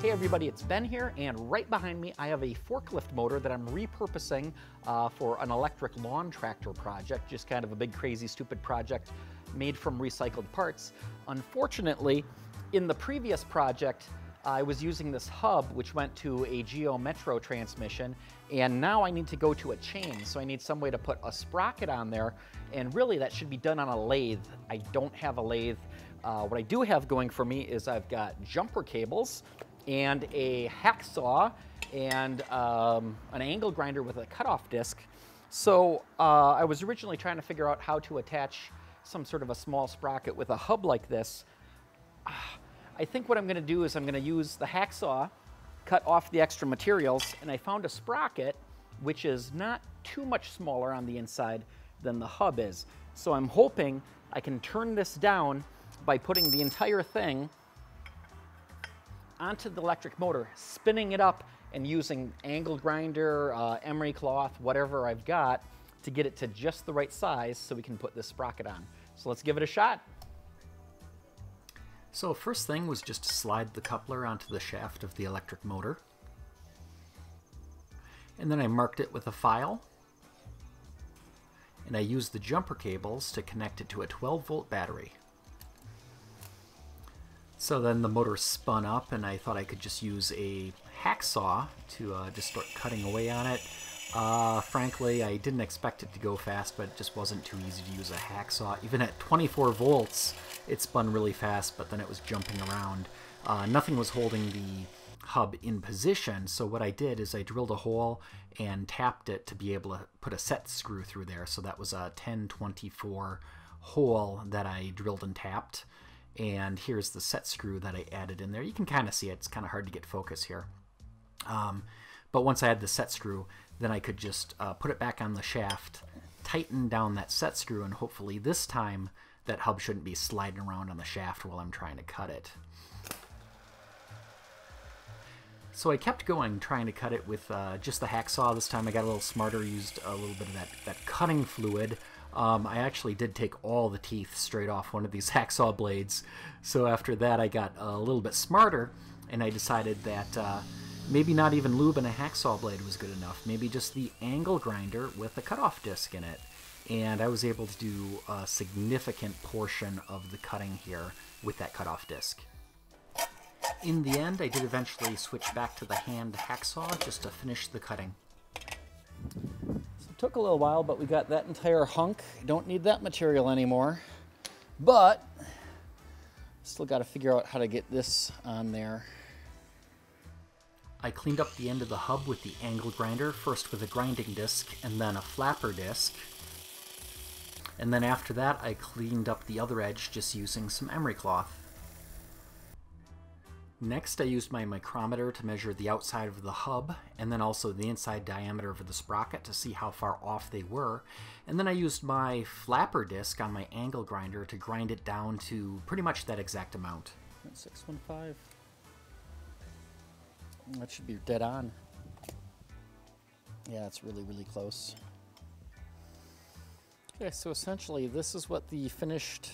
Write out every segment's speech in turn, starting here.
Hey everybody, it's Ben here, and right behind me I have a forklift motor that I'm repurposing uh, for an electric lawn tractor project, just kind of a big crazy stupid project made from recycled parts. Unfortunately, in the previous project, I was using this hub which went to a Geo Metro transmission and now I need to go to a chain so I need some way to put a sprocket on there and really that should be done on a lathe. I don't have a lathe. Uh, what I do have going for me is I've got jumper cables and a hacksaw and um, an angle grinder with a cutoff disc. So uh, I was originally trying to figure out how to attach some sort of a small sprocket with a hub like this. I think what I'm gonna do is I'm gonna use the hacksaw, cut off the extra materials, and I found a sprocket which is not too much smaller on the inside than the hub is. So I'm hoping I can turn this down by putting the entire thing onto the electric motor, spinning it up and using angle grinder, uh, emery cloth, whatever I've got to get it to just the right size so we can put this sprocket on. So let's give it a shot. So first thing was just to slide the coupler onto the shaft of the electric motor. And then I marked it with a file. And I used the jumper cables to connect it to a 12 volt battery. So then the motor spun up and I thought I could just use a hacksaw to uh, just start cutting away on it. Uh, frankly, I didn't expect it to go fast, but it just wasn't too easy to use a hacksaw. Even at 24 volts, it spun really fast, but then it was jumping around. Uh, nothing was holding the hub in position, so what I did is I drilled a hole and tapped it to be able to put a set screw through there. So that was a 1024 hole that I drilled and tapped and here's the set screw that I added in there. You can kind of see it. It's kind of hard to get focus here. Um, but once I had the set screw, then I could just uh, put it back on the shaft, tighten down that set screw, and hopefully this time that hub shouldn't be sliding around on the shaft while I'm trying to cut it. So I kept going, trying to cut it with uh, just the hacksaw. This time I got a little smarter, used a little bit of that, that cutting fluid. Um, I actually did take all the teeth straight off one of these hacksaw blades. So after that, I got a little bit smarter, and I decided that uh, maybe not even lube and a hacksaw blade was good enough. Maybe just the angle grinder with a cutoff disc in it. And I was able to do a significant portion of the cutting here with that cutoff disc. In the end, I did eventually switch back to the hand hacksaw just to finish the cutting. Took a little while, but we got that entire hunk. Don't need that material anymore. But still got to figure out how to get this on there. I cleaned up the end of the hub with the angle grinder, first with a grinding disc and then a flapper disc. And then after that, I cleaned up the other edge just using some emery cloth. Next, I used my micrometer to measure the outside of the hub and then also the inside diameter of the sprocket to see how far off they were. And then I used my flapper disc on my angle grinder to grind it down to pretty much that exact amount. 615. That should be dead on. Yeah, it's really, really close. Okay, so essentially this is what the finished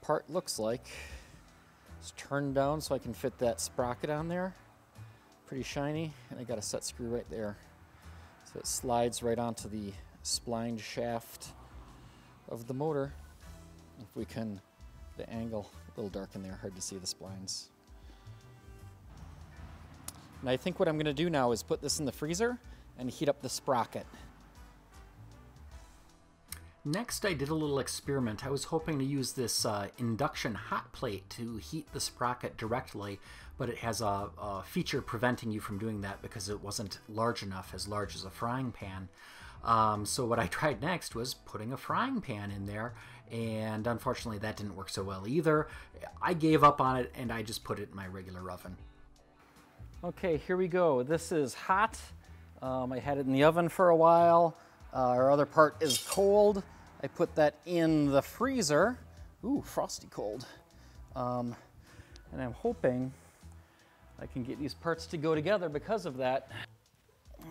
part looks like. It's turned down so I can fit that sprocket on there. Pretty shiny, and I got a set screw right there. So it slides right onto the splined shaft of the motor. If we can, the angle, a little dark in there, hard to see the splines. And I think what I'm gonna do now is put this in the freezer and heat up the sprocket. Next, I did a little experiment. I was hoping to use this uh, induction hot plate to heat the sprocket directly, but it has a, a, feature preventing you from doing that because it wasn't large enough, as large as a frying pan. Um, so what I tried next was putting a frying pan in there, and unfortunately that didn't work so well either. I gave up on it, and I just put it in my regular oven. Okay, here we go. This is hot. Um, I had it in the oven for a while. Uh, our other part is cold. I put that in the freezer. Ooh, frosty cold. Um, and I'm hoping I can get these parts to go together because of that.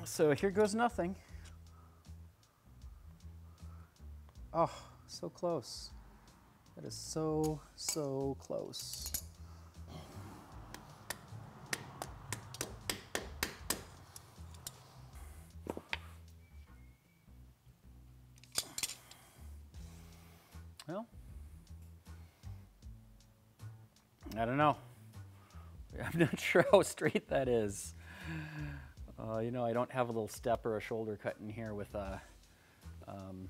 So here goes nothing. Oh, so close. That is so, so close. I don't know. I'm not sure how straight that is. Uh, you know, I don't have a little step or a shoulder cut in here with a, um,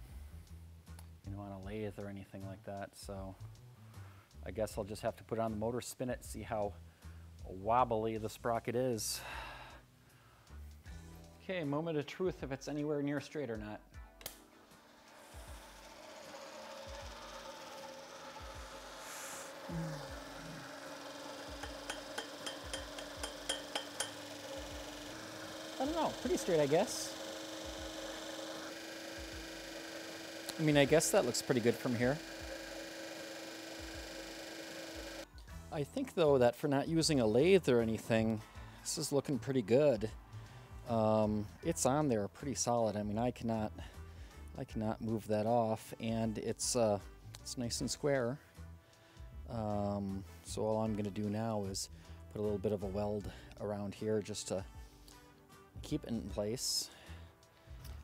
you know, on a lathe or anything like that. So I guess I'll just have to put it on the motor, spin it, see how wobbly the sprocket is. Okay, moment of truth if it's anywhere near straight or not. I don't know, pretty straight, I guess. I mean, I guess that looks pretty good from here. I think, though, that for not using a lathe or anything, this is looking pretty good. Um, it's on there pretty solid. I mean, I cannot, I cannot move that off, and it's uh, it's nice and square. Um, so all I'm going to do now is put a little bit of a weld around here just to keep it in place.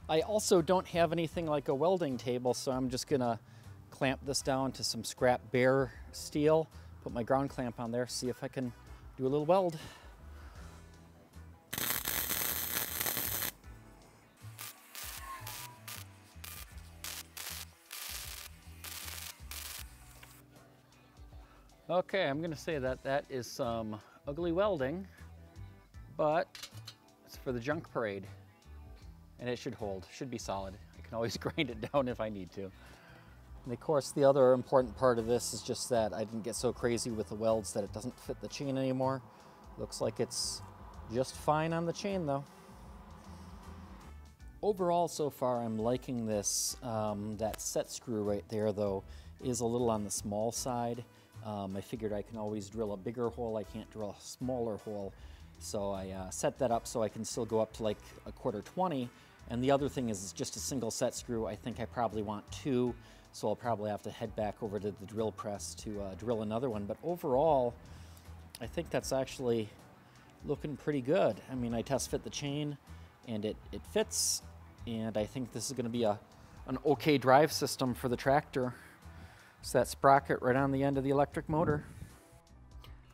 I also don't have anything like a welding table, so I'm just gonna clamp this down to some scrap bare steel, put my ground clamp on there, see if I can do a little weld. Okay, I'm gonna say that that is some ugly welding, but for the junk parade. And it should hold, should be solid. I can always grind it down if I need to. And of course, the other important part of this is just that I didn't get so crazy with the welds that it doesn't fit the chain anymore. Looks like it's just fine on the chain though. Overall, so far, I'm liking this. Um, that set screw right there, though, is a little on the small side. Um, I figured I can always drill a bigger hole. I can't drill a smaller hole. So I uh, set that up so I can still go up to like a quarter 20. And the other thing is just a single set screw. I think I probably want two. So I'll probably have to head back over to the drill press to uh, drill another one. But overall, I think that's actually looking pretty good. I mean, I test fit the chain and it, it fits. And I think this is going to be a, an okay drive system for the tractor. It's that sprocket right on the end of the electric motor.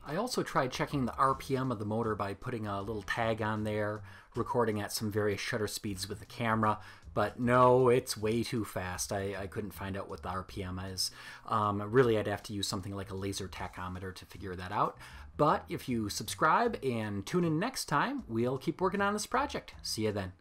I also tried checking the RPM of the motor by putting a little tag on there, recording at some various shutter speeds with the camera, but no, it's way too fast. I, I couldn't find out what the RPM is. Um, really, I'd have to use something like a laser tachometer to figure that out. But if you subscribe and tune in next time, we'll keep working on this project. See you then.